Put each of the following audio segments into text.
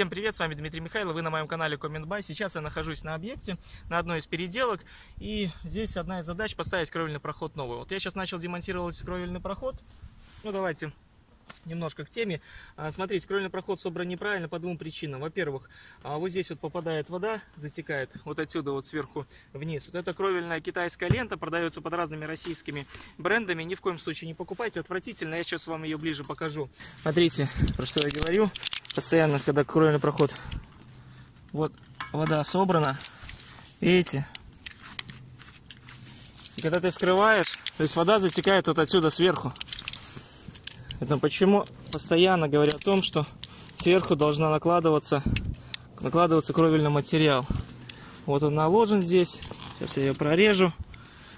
Всем привет, с вами Дмитрий Михайлов, вы на моем канале Комментбай. Сейчас я нахожусь на объекте, на одной из переделок, и здесь одна из задач поставить кровельный проход новый. Вот я сейчас начал демонтировать кровельный проход, ну давайте немножко к теме. А, смотрите, кровельный проход собран неправильно по двум причинам. Во-первых, а, вот здесь вот попадает вода, затекает вот отсюда вот сверху вниз. Вот это кровельная китайская лента, продается под разными российскими брендами. Ни в коем случае не покупайте, отвратительно. Я сейчас вам ее ближе покажу. Смотрите, про что я говорю. Постоянно, когда кровельный проход, вот вода собрана, видите? И когда ты вскрываешь, то есть вода затекает вот отсюда сверху. Это почему постоянно говорю о том, что сверху должна накладываться, накладываться кровельный материал. Вот он наложен здесь. Сейчас я ее прорежу.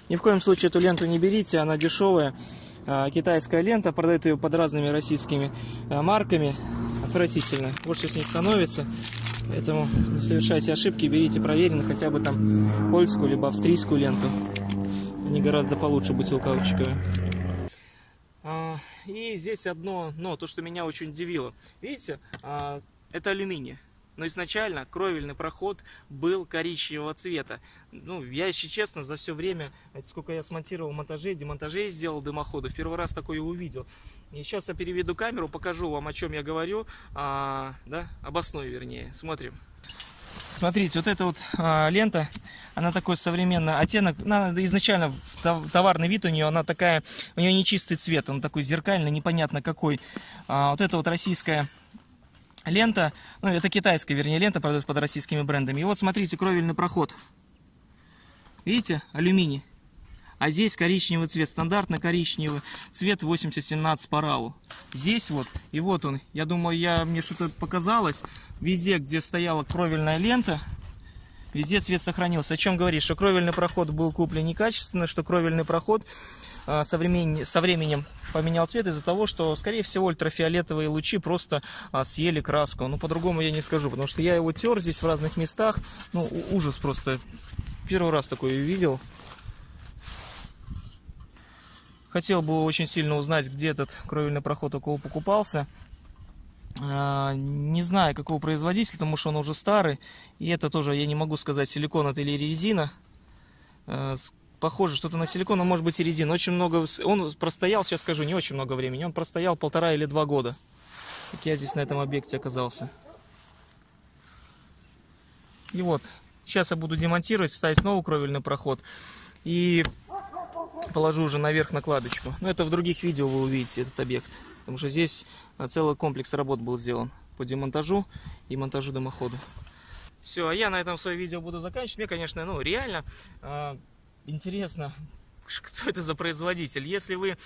Ни в коем случае эту ленту не берите, она дешевая. А, китайская лента, продают ее под разными российскими а, марками. Отвратительно. Вот что с ней становится. Поэтому не совершайте ошибки, берите проверенную, хотя бы там польскую, либо австрийскую ленту. Они гораздо получше бутылкаучиковые. И здесь одно, но то, что меня очень удивило. Видите, а, это алюминий. Но изначально кровельный проход был коричневого цвета. Ну, я, если честно, за все время, сколько я смонтировал монтажей, демонтажей сделал дымоходов, первый раз такое увидел. И сейчас я переведу камеру, покажу вам, о чем я говорю, а, да, обосную вернее. Смотрим. Смотрите, вот эта вот а, лента, она такой современный оттенок, она изначально товарный вид у нее, она такая, у нее не чистый цвет, он такой зеркальный, непонятно какой. А, вот эта вот российская лента, ну это китайская, вернее, лента продается под российскими брендами. И вот смотрите, кровельный проход. Видите, алюминий. А здесь коричневый цвет, стандартно коричневый цвет 8017 по ралу. Здесь вот, и вот он, я думаю, я, мне что-то показалось, везде, где стояла кровельная лента, везде цвет сохранился. О чем говорит, что кровельный проход был куплен некачественно, что кровельный проход а, со, времени, со временем поменял цвет из-за того, что, скорее всего, ультрафиолетовые лучи просто а, съели краску. Ну, по-другому я не скажу, потому что я его тер здесь в разных местах. Ну, ужас просто. Первый раз такое видел. Хотел бы очень сильно узнать, где этот кровельный проход у кого покупался. А, не знаю, какого производителя, потому что он уже старый. И это тоже, я не могу сказать, силикон это или резина. А, похоже, что-то на силикон, но может быть и резина. Очень много, он простоял, сейчас скажу, не очень много времени. Он простоял полтора или два года, как я здесь на этом объекте оказался. И вот, сейчас я буду демонтировать, ставить новый кровельный проход. И положу уже наверх накладочку. Но это в других видео вы увидите этот объект. Потому что здесь а, целый комплекс работ был сделан по демонтажу и монтажу дымохода. Все, а я на этом свое видео буду заканчивать. Мне, конечно, ну реально э, интересно, кто это за производитель. Если вы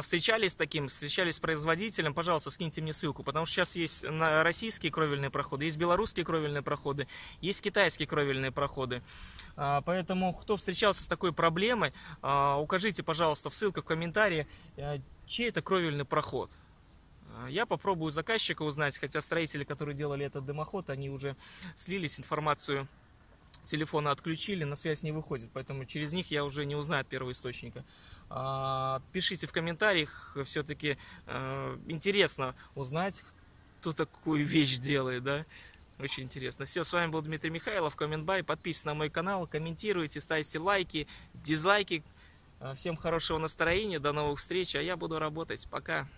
встречались с таким, встречались с производителем, пожалуйста, скиньте мне ссылку, потому что сейчас есть российские кровельные проходы, есть белорусские кровельные проходы, есть китайские кровельные проходы. А, поэтому, кто встречался с такой проблемой, укажите, пожалуйста, в ссылках в комментарии, чей это кровельный проход. Я попробую заказчика узнать, хотя строители, которые делали этот дымоход, они уже слились информацию телефона отключили, на связь не выходит, поэтому через них я уже не узнаю от первого источника. А, пишите в комментариях, все-таки а, интересно узнать, кто такую вещь делает, да? Очень интересно. Все, с вами был Дмитрий Михайлов, Комментбай. Подписывайтесь на мой канал, комментируйте, ставьте лайки, дизлайки. Всем хорошего настроения, до новых встреч, а я буду работать. Пока.